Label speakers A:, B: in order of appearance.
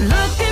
A: Look